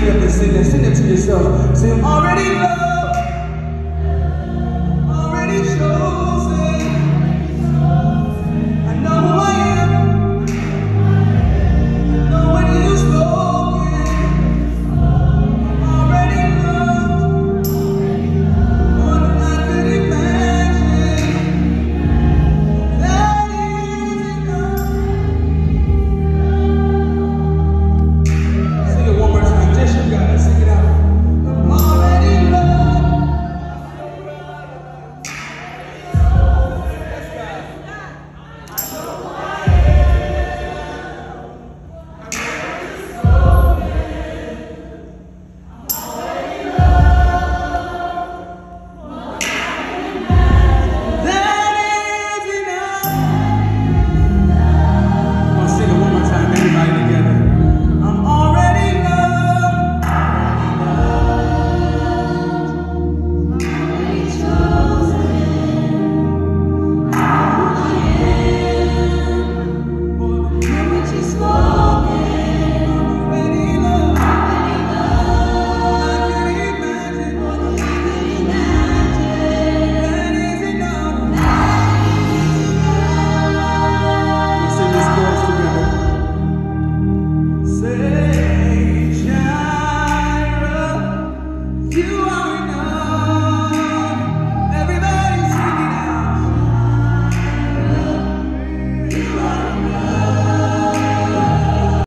big and sing and sing it to yourself. Say, I'm already loved.